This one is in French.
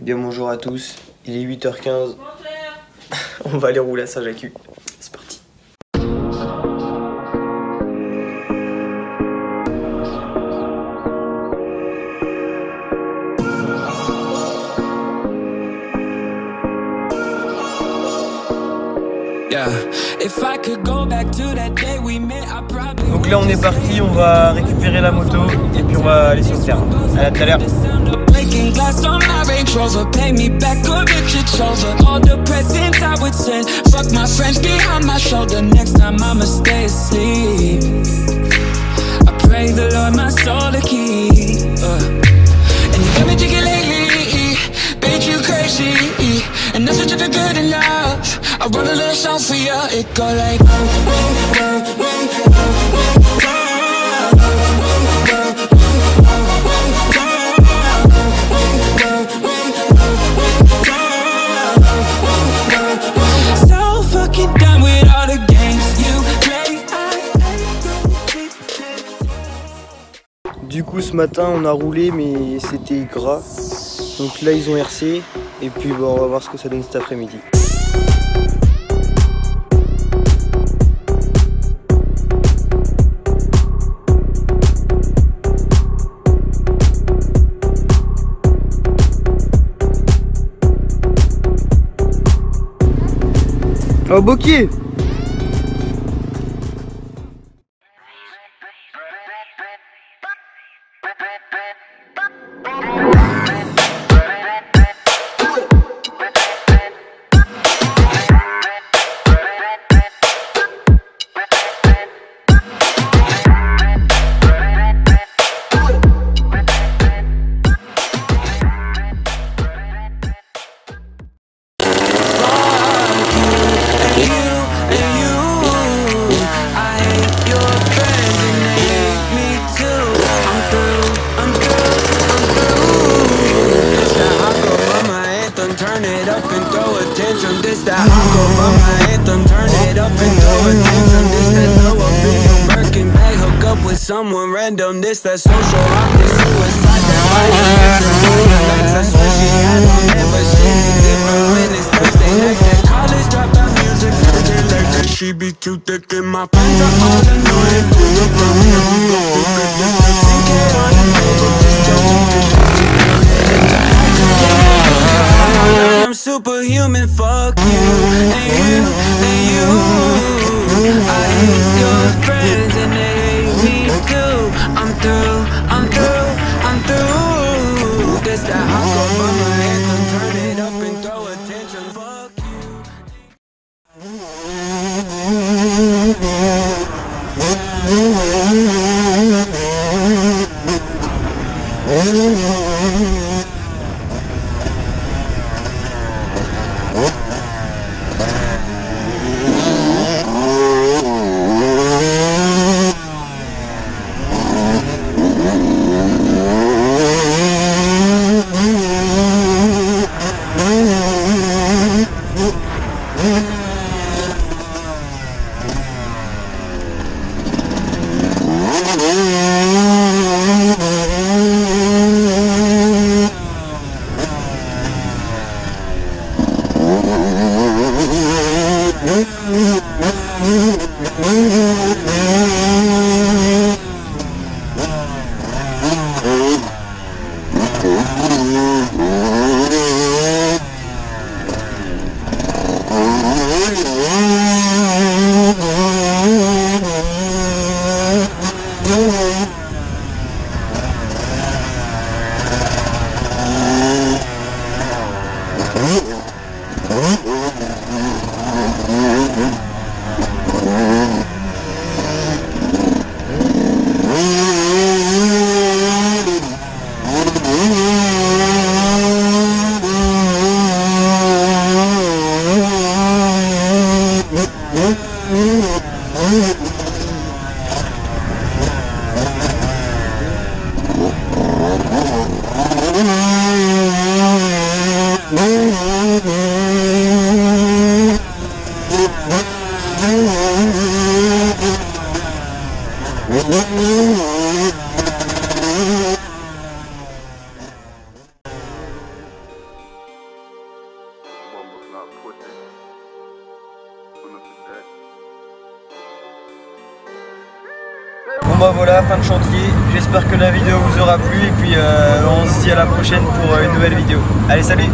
Eh bien bonjour à tous, il est 8h15. On va aller rouler à Saint-Jacques. C'est parti. Donc là on est parti, on va récupérer la moto et puis on va aller sur le terrain. À tout à l'heure. Glass on my Range Rover. Pay me back a Richard Trover All the presents I would send. Fuck my friends behind my shoulder. Next time I'ma stay asleep. I pray the Lord my soul to keep uh. And you got me thinking lately. Bitch you crazy. And that's what you're good enough. I wrote a little song for you It go like So Du coup ce matin on a roulé mais c'était gras. Donc là ils ont RC et puis on va voir ce que ça donne cet après-midi. Oh Boki someone random. This that social option, suicide, that body cancer. That's what she had on but she ain't different when it's Thursday night. That college dropout music, Thursday that. She be too thick and my friends are all annoying. Pull up on we go stupid. This the 10K on the table, joking. I'm superhuman, fuck you, and you, and you. I hate your friends Mm-hmm. Bon bah voilà, fin de chantier. J'espère que la vidéo vous aura plu et puis euh, on se dit à la prochaine pour euh, une nouvelle vidéo. Allez salut